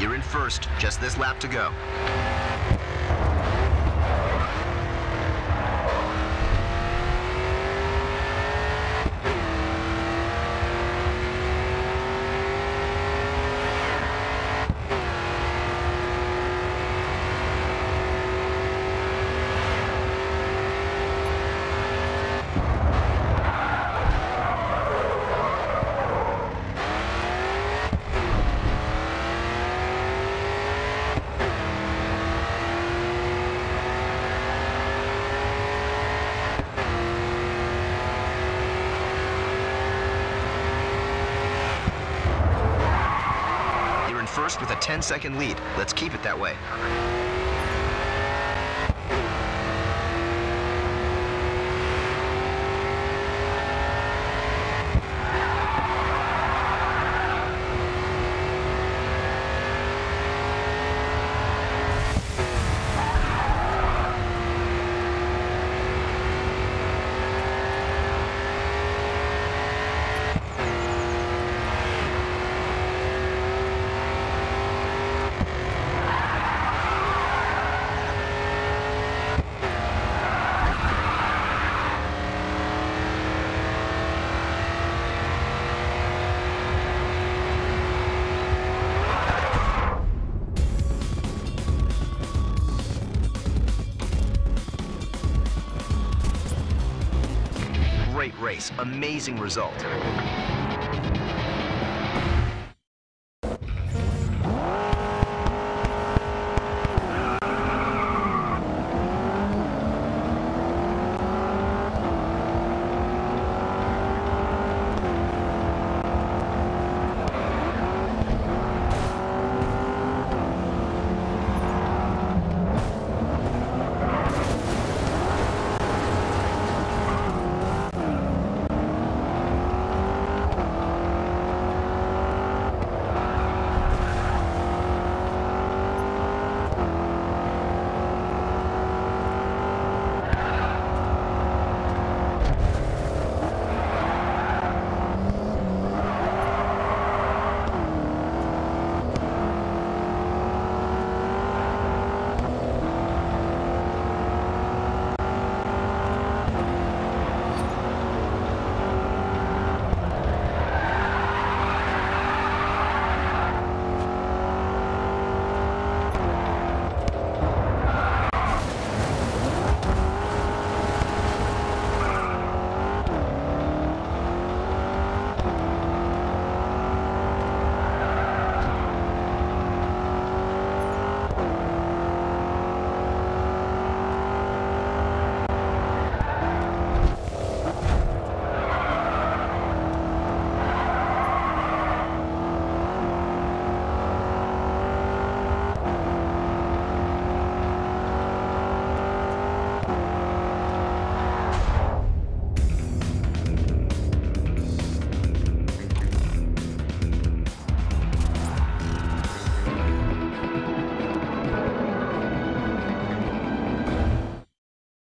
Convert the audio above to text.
You're in first, just this lap to go. First with a 10 second lead. Let's keep it that way. Great race. Amazing result.